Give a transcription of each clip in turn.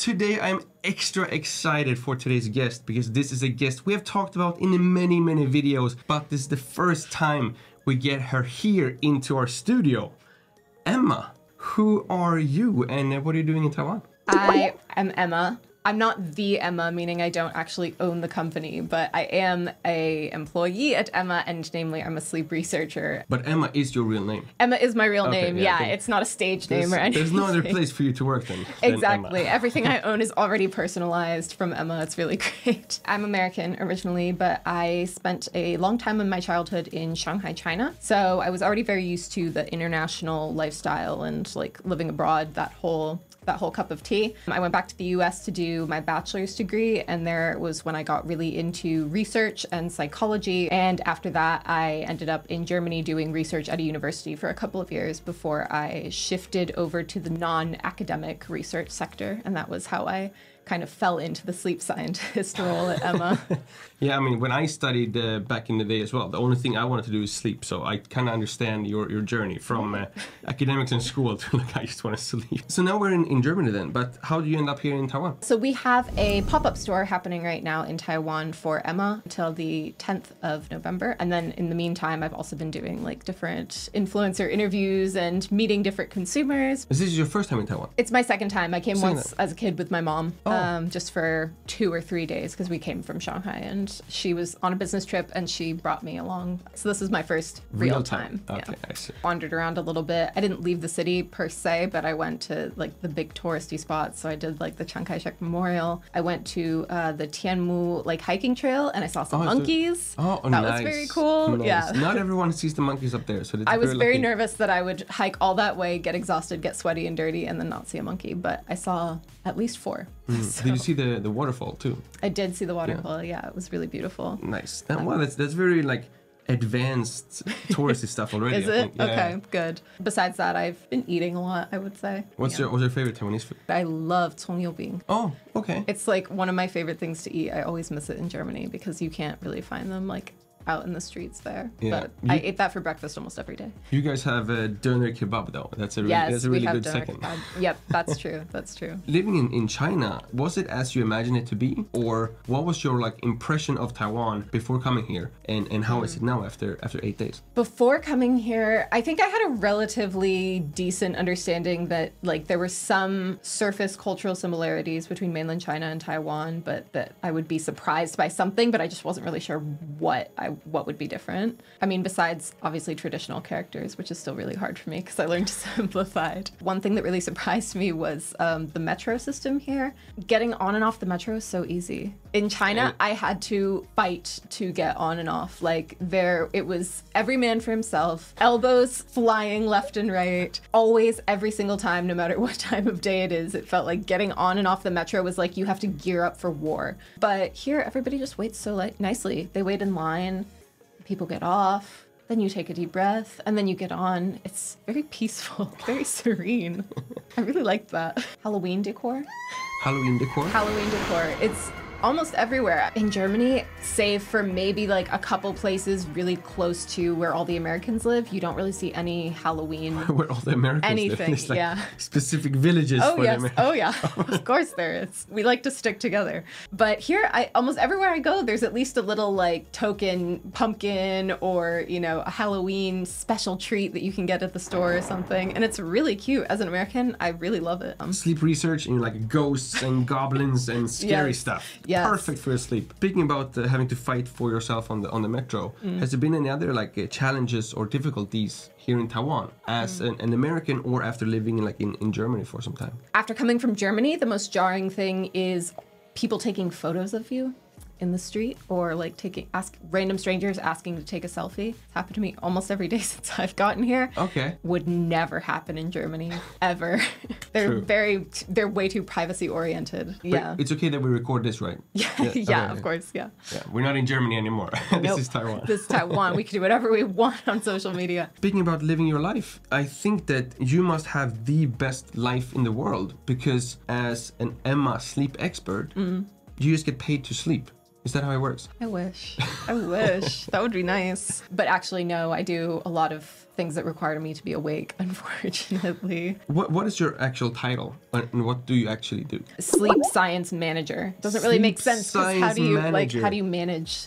today I'm extra excited for today's guest because this is a guest we have talked about in many, many videos, but this is the first time we get her here into our studio. Emma, who are you and what are you doing in Taiwan? I am Emma. I'm not the Emma, meaning I don't actually own the company, but I am a employee at Emma, and namely, I'm a sleep researcher. But Emma is your real name. Emma is my real Okay, name. yeah, Yeah, it's not a stage name or anything. there's no other place for you to work then. than Exactly. Everything I own is already personalized from Emma. It's really great. I'm American originally, but I spent a long time in my childhood in Shanghai, China. So I was already very used to the international lifestyle and like living abroad, that whole that whole cup of tea. I went back to the US to do my bachelor's degree, and there was when I got really into research and psychology. And after that, I ended up in Germany doing research at a university for a couple of years before I shifted over to the non academic research sector. And that was how I kind of fell into the sleep scientist role at Emma. Yeah, I mean, when I studied uh, back in the day as well, the only thing I wanted to do is sleep. So I kind of understand your, your journey from uh, academics in school to like, I just want to sleep. So now we're in, in Germany then, but how do you end up here in Taiwan? So we have a pop-up store happening right now in Taiwan for Emma until the 10th of November. And then in the meantime, I've also been doing like different influencer interviews and meeting different consumers. Is this your first time in Taiwan? It's my second time. I came once as a kid with my mom, Oh. um, just for two or three days because we came from Shanghai and she was on a business trip and she brought me along. So this is my first real, time. Okay, Yeah. I see. Wandered around a little bit. I didn't leave the city per se, but I went to like the big touristy spots. So I did like the Chiang Kai-shek Memorial. I went to uh, the Tianmu like hiking trail and I saw some Oh, so- monkeys. Oh, that nice. was very cool. Nice. Yeah. Not everyone sees the monkeys up there, so I was very nervous that I would hike all that way, get exhausted, get sweaty and dirty, and then not see a monkey. But I saw at least four. So Did you see the, the waterfall too? I did see the waterfall. Yeah. it was really really beautiful. Nice. Um, wow, that's that's very like advanced touristy stuff already. Is it? Okay, good. Besides that, I've been eating a lot, I would say. What's yeah. your what's your favorite Taiwanese food? I love tongyobing. Oh, okay. It's like one of my favorite things to eat. I always miss it in Germany because you can't really find them like out in the streets there. Yeah. But I ate that for breakfast almost every day. You guys have a doner kebab though. That's a really, yes, that's a really good second. kebab. Yep, that's true. That's true. Living in, in China, was it as you imagined it to be? Or what was your like impression of Taiwan before coming here? And and how is it now after after eight days? Before coming here, I think I had a relatively decent understanding that like there were some surface cultural similarities between mainland China and Taiwan, but that I would be surprised by something, but I just wasn't really sure what I what would be different. I mean, besides obviously traditional characters, which is still really hard for me because I learned to simplified. One thing that really surprised me was um, the metro system here. Getting on and off the metro is so easy. In China, I had to fight to get on and off. Like there, it was every man for himself, elbows flying left and right. Always, every single time, no matter what time of day it is, it felt like getting on and off the metro was like you have to gear up for war. But here, everybody just waits so like nicely. They wait in line. People get off. Then you take a deep breath and then you get on. It's very peaceful, very serene. I really liked that. Halloween decor. Halloween decor? Halloween decor. It's almost everywhere in Germany, save for maybe like a couple places really close to where all the Americans live. You don't really see any Halloween. Where all the Americans live. Anything, There's, like, yeah. Specific villages Oh for yes. Oh yeah. of course there is. We like to stick together. But here I almost everywhere I go there's at least a little like token pumpkin or, you know, a Halloween special treat that you can get at the store or something. And it's really cute. As an American, I really love it. Um, Sleep research and like ghosts and goblins and scary Yes. stuff. Yes. Perfect for your sleep. Speaking about uh, having to fight for yourself on the on the metro, Mm. has there been any other like uh, challenges or difficulties here in Taiwan Mm. as an, an American or after living in, like in, in Germany for some time? after coming from Germany, the most jarring thing is people taking photos of you in the street or like taking ask random strangers asking to take a selfie. It's happened to me almost every day since I've gotten here. Okay. Would never happen in Germany ever. they're True. very they're way too privacy oriented. But Yeah. It's okay that we record this, right? Yeah, yeah, of okay. course, yeah. Yeah, we're not in Germany anymore. this Nope. is Taiwan. This is Taiwan. we can do whatever we want on social media. Speaking about living your life, I think that you must have the best life in the world because as an Emma sleep expert, Mm. you just get paid to sleep. Is that how it works? I wish. I wish. that would be nice. But actually, no, I do a lot of things that require me to be awake, unfortunately. What What is your actual title, and what do you actually do? Sleep science manager. Doesn't really make sense sense 'cause how do you like manager. how do you manage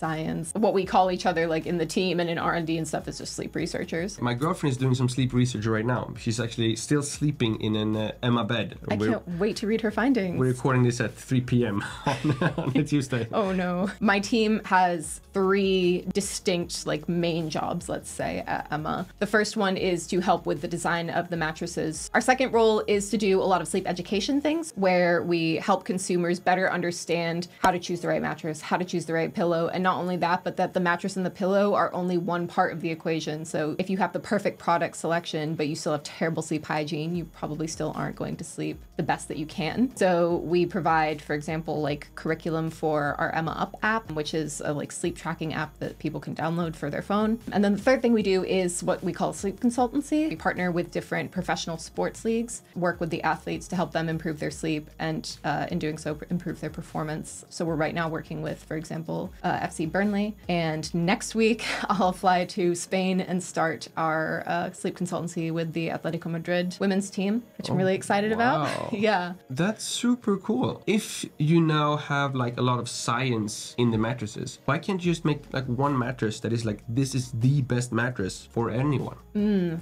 science? What we call each other like in the team and in R&D and stuff is just sleep researchers. My girlfriend is doing some sleep research right now. She's actually still sleeping in an uh, Emma bed. I we're, can't wait to read her findings. we're recording this at 3 p.m. on, on a Tuesday. Oh no. My team has three distinct, like, main jobs, let's say, at Emma. The first one is to help with the design of the mattresses. Our second role is to do a lot of sleep education things where we help consumers better understand how to choose the right mattress, how to choose the right pillow, and not only that, but that the mattress and the pillow are only one part of the equation. So if you have the perfect product selection, but you still have terrible sleep hygiene, you probably still aren't going to sleep the best that you can. So we provide, for example, like curriculum for our Emma Up app, which is a like sleep tracking app that people can download for their phone. And then the third thing we do is what we call sleep consultancy. We partner with different professional sports leagues, work with the athletes to help them improve their sleep, and uh, in doing so, improve their performance. So we're right now working with, for example, uh, FC Burnley. And next week, I'll fly to Spain and start our uh, sleep consultancy with the Atletico Madrid women's team, which I'm really excited wow. about. yeah. That's super cool. If you now have like a lot of science in the mattresses, why can't you just make like one mattress that is like this is the best mattress for anyone?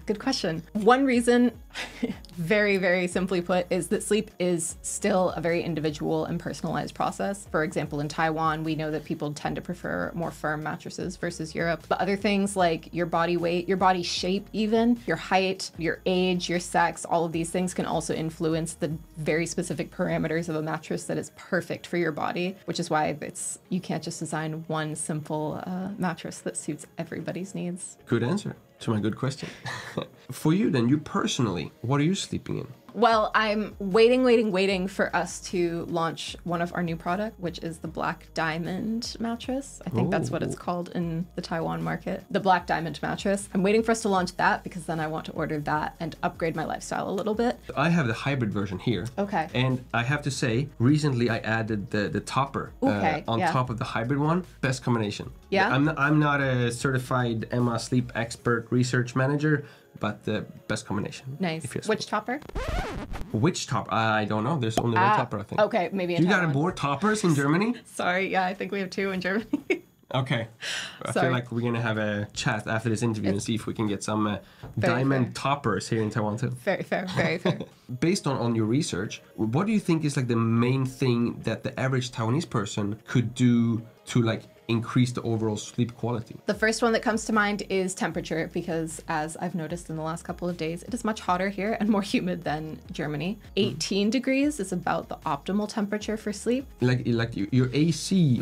Good question. One reason, very, very simply put, is that sleep is still a very individual and personalized process. For example, in Taiwan, we know that people tend to prefer more firm mattresses versus Europe. But other things like your body weight, your body shape, even your height, your age, your sex, all of these things can also influence the very specific parameters of a mattress that is perfect for your body, which is why it's you can't just design one simple uh, mattress that suits everybody's needs. Good answer to my good question. for you then, you personally, what are you sleeping in? Well, I'm waiting, waiting, waiting for us to launch one of our new product, which is the Black Diamond mattress. I think that's what it's called in the Taiwan market. The Black Diamond mattress. I'm waiting for us to launch that because then I want to order that and upgrade my lifestyle a little bit. I have the hybrid version here. Okay. And I have to say, recently I added the, the topper uh, on yeah. top of the hybrid one. Best combination. Yeah? I'm not, I'm not a certified Emma sleep expert research manager, but the best combination. Nice. if you ask Which topper? Which top? I don't know. There's only one Ah, topper, I think. Okay, maybe You got more toppers in Germany? Sorry, yeah, I think we have two in Germany. Okay. I Sorry. feel like we're gonna have a chat after this interview and see if we can get some uh, diamond fair. toppers here in Taiwan too. very fair, very fair. Based on, on your research, what do you think is like the main thing that the average Taiwanese person could do to like increase the overall sleep quality? The first one that comes to mind is temperature because, as I've noticed in the last couple of days, it is much hotter here and more humid than Germany. 18 degrees is about the optimal temperature for sleep. Like like your, AC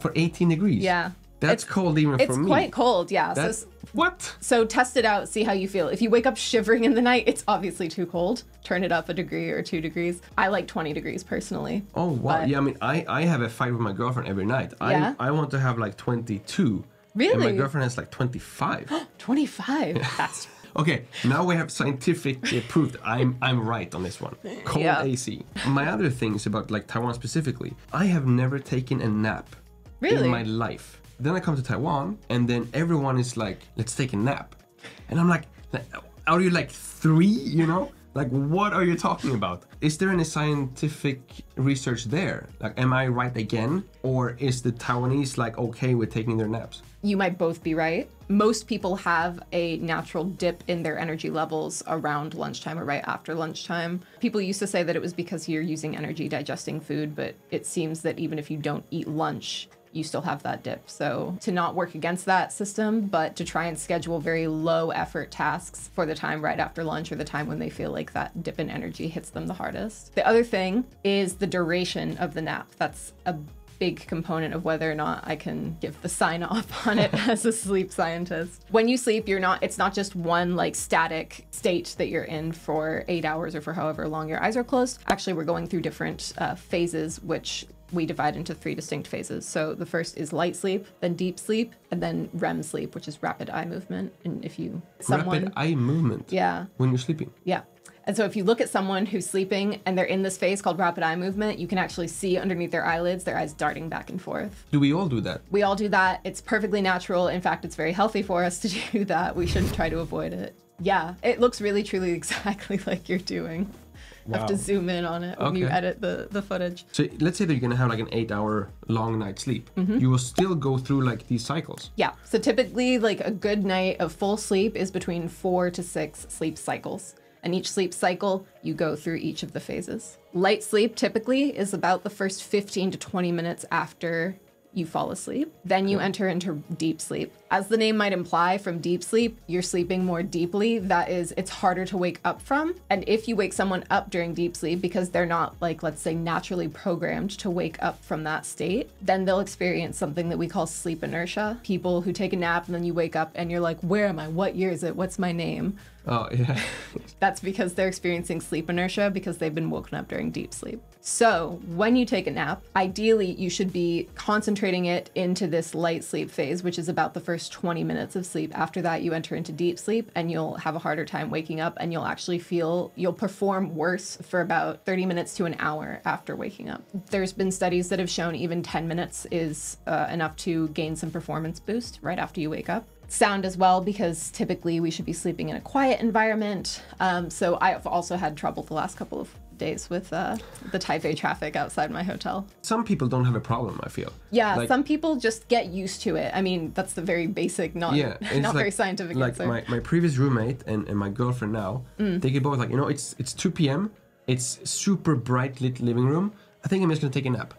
for 18 degrees. Mm-hmm. Yeah. That's It's- cold even for me. It's quite cold, yeah. So, That's what? so test it out, see how you feel. If you wake up shivering in the night, it's obviously too cold. Turn it up a degree or two degrees. I like 20 degrees personally. Oh wow! But- yeah, I mean, I I have a fight with my girlfriend every night. Yeah? I I want to have like 22. Really? And my girlfriend has like 25. 25. That's Okay, now we have scientifically uh, proved I'm I'm right on this one. Cold Yeah. AC. My other things about like Taiwan specifically, I have never taken a nap Really? in my life. Then I come to Taiwan, and then everyone is like, "Let's take a nap," and I'm like, "Are you like three? You know?" Like, what are you talking about? Is there any scientific research there? Like, am I right again? Or is the Taiwanese like okay with taking their naps? you might both be right. Most people have a natural dip in their energy levels around lunchtime or right after lunchtime. People used to say that it was because you're using energy digesting food, but it seems that even if you don't eat lunch, you still have that dip. So, to not work against that system, but to try and schedule very low effort tasks for the time right after lunch or the time when they feel like that dip in energy hits them the hardest. The other thing is the duration of the nap. That's a big component of whether or not I can give the sign off on it as a sleep scientist. When you sleep, you're not it's not just one like static state that you're in for 8 hours or for however long your eyes are closed. Actually, we're going through different uh, phases which we divide into three distinct phases. So the first is light sleep, then deep sleep, and then REM sleep, which is rapid eye movement. And if you someone Rapid eye movement. yeah, When you're sleeping. yeah. And so if you look at someone who's sleeping and they're in this phase called rapid eye movement, you can actually see underneath their eyelids their eyes darting back and forth. Do we all do that? We all do that. It's perfectly natural. In fact, it's very healthy for us to do that. We shouldn't try to avoid it. Yeah, it looks really truly exactly like you're doing. Have to zoom in on it when you edit the, the footage. So let's say that you're gonna have like an eight-hour long night sleep. Mm-hmm. You will still go through like these cycles. Yeah. So typically, like a good night of full sleep is between four to six sleep cycles. And each sleep cycle, you go through each of the phases. Light sleep typically is about the first 15 to 20 minutes after you fall asleep. Then you enter into deep sleep. As the name might imply, from deep sleep, you're sleeping more deeply. That is, it's harder to wake up from. And if you wake someone up during deep sleep because they're not, like, let's say, naturally programmed to wake up from that state, then they'll experience something that we call sleep inertia. People who take a nap and then you wake up and you're like, where am I? What year is it? What's my name? Oh yeah. That's because they're experiencing sleep inertia because they've been woken up during deep sleep. So, when you take a nap, ideally you should be concentrating it into this light sleep phase, which is about the first 20 minutes of sleep. After that, you enter into deep sleep and you'll have a harder time waking up and you'll actually feel you'll perform worse for about 30 minutes to an hour after waking up. There's been studies that have shown even 10 minutes is uh, enough to gain some performance boost right after you wake up sound as well because typically we should be sleeping in a quiet environment. Um, so I've also had trouble the last couple of days with uh, the Taipei traffic outside my hotel. Some people don't have a problem. I feel. Yeah, Like- some people just get used to it. I mean, that's the very basic, not yeah, not like- very scientific Like answer. my, my previous roommate and, and my girlfriend now, Mm. they get both like you know it's it's 2 p.m. It's super bright lit living room. I think I'm just gonna take a nap.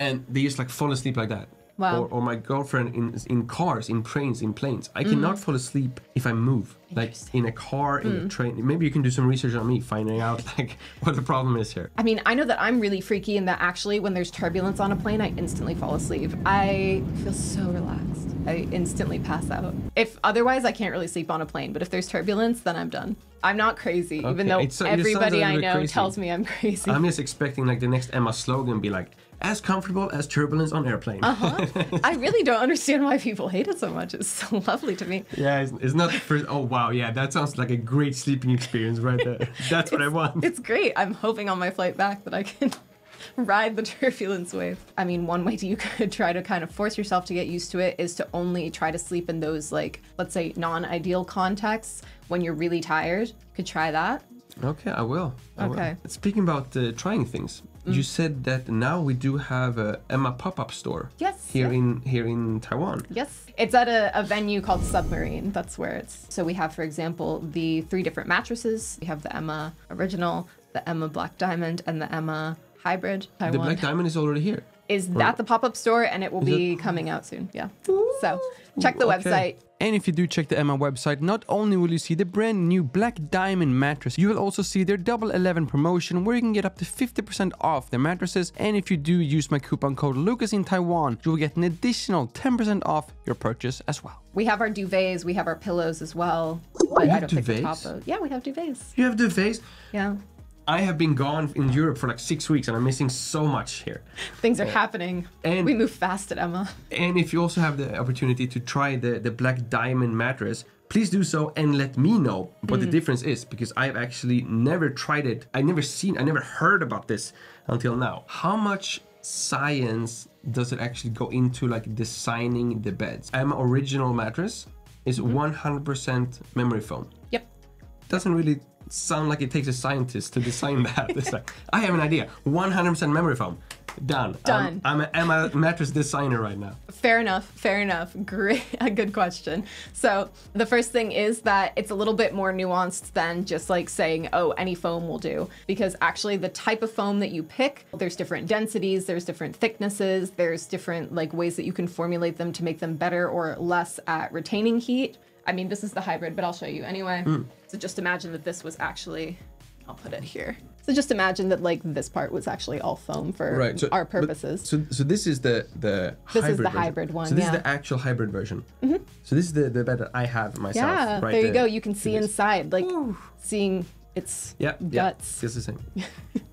And they just like fall asleep like that. Wow. Mm. Or, or my girlfriend in in cars, in trains, in planes. I cannot fall asleep if I move. Like in a car, in Mm. a train. Maybe you can do some research on me, finding out like what the problem is here. I mean, I know that I'm really freaky in that actually when there's turbulence on a plane, I instantly fall asleep. I feel so relaxed. I instantly pass out. If otherwise, I can't really sleep on a plane, but if there's turbulence, then I'm done. I'm not crazy, even though it's so- it sounds a everybody I know crazy. tells me I'm crazy. I'm just expecting like the next Emma slogan be like, as comfortable as turbulence on airplane. Uh-huh. I really don't understand why people hate it so much. It's so lovely to me. Yeah, it's, it's not for. Oh wow, yeah, that sounds like a great sleeping experience right there. That's what I want. It's great. I'm hoping on my flight back that I can ride the turbulence wave. I mean, one way you could try to kind of force yourself to get used to it is to only try to sleep in those, like, let's say, non ideal contexts when you're really tired. You could try that. Okay, I will. I will. Okay. Speaking about uh, trying things, you mm. said that now we do have a Emma pop-up store. Yes, Here yeah. in here in Taiwan. Yes. It's at a, a venue called Submarine. That's where it's. So we have, for example, the three different mattresses. We have the Emma Original, the Emma Black Diamond, and the Emma Hybrid. Taiwan. The Black Diamond is already here. is that the pop-up store and it will be coming out soon. Yeah. So check the okay. website. And if you do check the Emma website, not only will you see the brand new Black Diamond mattress, you will also see their Double 11 promotion where you can get up to 50% off their mattresses. And if you do use my coupon code Lukas in Taiwan, you will get an additional 10% off your purchase as well. We have our duvets, we have our pillows as well. But You I have don't think the duvets? top of Yeah, we have duvets. You have duvets? Yeah. I have been gone in Europe for like six weeks and I'm missing so much here. Things are happening. And- we move fast at Emma. And if you also have the opportunity to try the, the Black Diamond mattress, please do so and let me know what the mm. difference is because I've actually never tried it. I never seen, I never heard about this until now. How much science does it actually go into like designing the beds? Emma original mattress is mm-hmm. 100% memory foam. Yep. Doesn't really sound like it takes a scientist to design that. It's like, I have an idea. 100% memory foam. Done. Done. I'm, I'm, a, I'm a mattress designer right now. Fair enough. Fair enough. Great. A good question. So, the first thing is that it's a little bit more nuanced than just like saying, oh, any foam will do. Because actually, the type of foam that you pick, there's different densities, there's different thicknesses, there's different like ways that you can formulate them to make them better or less at retaining heat. I mean, this is the hybrid, but I'll show you anyway. Hmm. So, just imagine that this was actually, I'll put it here. So, just imagine that like this part was actually all foam for our but- purposes. so, so this is the the This is the version. hybrid one, So this yeah. is the actual hybrid version. Mm-hmm. So this is the, the bed that I have myself. Yeah, right there you go. You can see inside, like seeing its Yeah, yeah, guts. it's the same.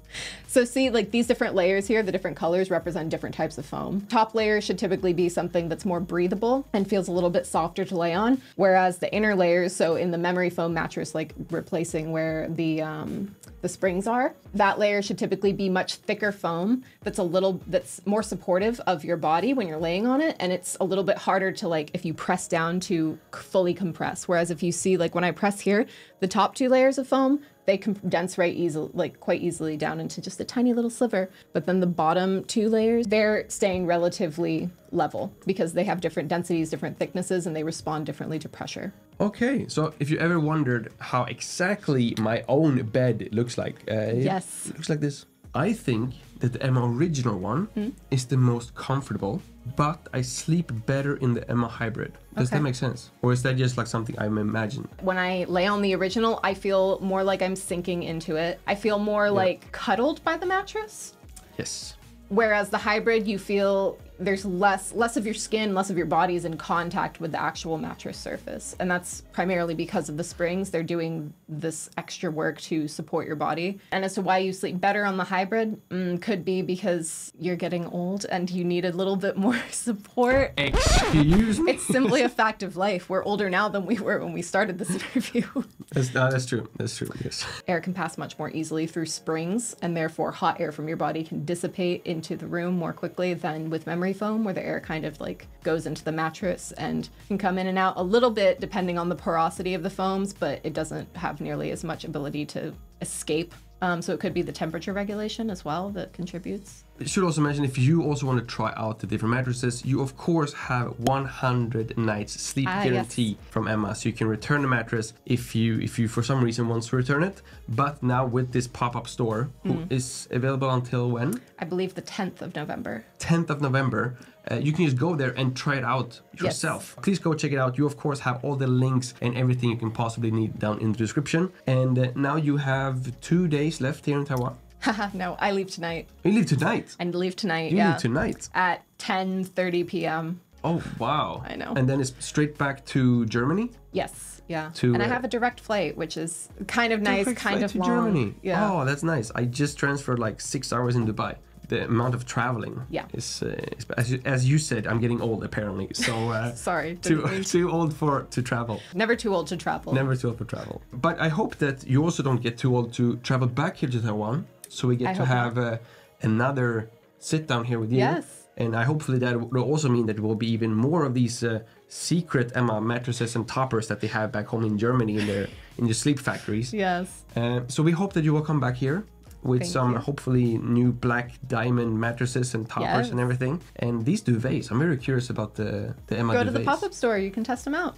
So see, like these different layers here, the different colors represent different types of foam. Top layer should typically be something that's more breathable and feels a little bit softer to lay on, whereas the inner layers, so in the memory foam mattress, like replacing where the um, the springs are, that layer should typically be much thicker foam that's a little that's more supportive of your body when you're laying on it, and it's a little bit harder to like if you press down to fully compress. Whereas if you see like when I press here, the top two layers of foam they condense right easily, like quite easily down into just a tiny little sliver. But then the bottom two layers, they're staying relatively level because they have different densities, different thicknesses, and they respond differently to pressure. Okay, so if you ever wondered how exactly my own bed looks like, uh, Yes. it looks like this. I think that the Emma original one Hmm? is the most comfortable, but I sleep better in the Emma hybrid. Does that make sense? Or is that just like something I'm imagining? When I lay on the original, I feel more like I'm sinking into it. I feel more like cuddled by the mattress. Yes. Whereas the hybrid, you feel there's less less of your skin, less of your body is in contact with the actual mattress surface, and that's primarily because of the springs. They're doing this extra work to support your body. And as to why you sleep better on the hybrid, mm, could be because you're getting old and you need a little bit more support. Excuse me? It's simply a fact of life. We're older now than we were when we started this interview. That's, that's true. That's true. Yes. air can pass much more easily through springs, and therefore hot air from your body can dissipate into the room more quickly than with memory foam, where the air kind of like goes into the mattress and can come in and out a little bit depending on the porosity of the foams, but it doesn't have nearly as much ability to escape. Um, so it could be the temperature regulation as well that contributes. I should also mention if you also want to try out the different mattresses, you of course have 100 nights sleep Ah, yes. guarantee from Emma, so you can return the mattress if you if you for some reason want to return it. But now with this pop-up store, who Hmm. is available until when? I believe the 10th of November. 10th of November. Uh, you can just go there and try it out yourself. Please go check it out. You of course have all the links and everything you can possibly need down in the description. And uh, now you have two days left here in Taiwan. Haha, no, I leave tonight. You leave tonight. I leave tonight. You yeah. leave tonight. At 10:30 p.m. Oh wow! I know. And then it's straight back to Germany. Yes, yeah. To, and I uh, have a direct flight, which is kind of nice, kind of to long. Germany. Yeah. Oh, that's nice. I just transferred like six hours in Dubai. The amount of traveling. Yeah. Is, uh, is as, you, as you said, I'm getting old apparently. So uh, Sorry, too didn't mean to- too old for to travel. Never too old to travel. Never too old for travel. But I hope that you also don't get too old to travel back here to Taiwan, so we get I to have uh, another sit down here with you. Yes. And I hopefully that will also mean that there will be even more of these uh, secret Emma mattresses and toppers that they have back home in Germany in their in the sleep factories. Yes. Uh, so we hope that you will come back here with Thank some you. hopefully new black diamond mattresses and toppers Yes. and everything. And these duvets, I'm very curious about the the Emma Go duvets. to the pop-up store. You can test them out.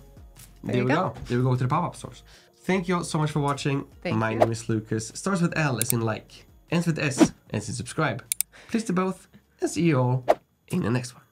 There There we go. go. There we go to the pop-up stores. Thank you all so much for watching. Thank My you. name is Lukas. Starts with L as in like, ends with S as in subscribe. Please do both, and see you all in the next one.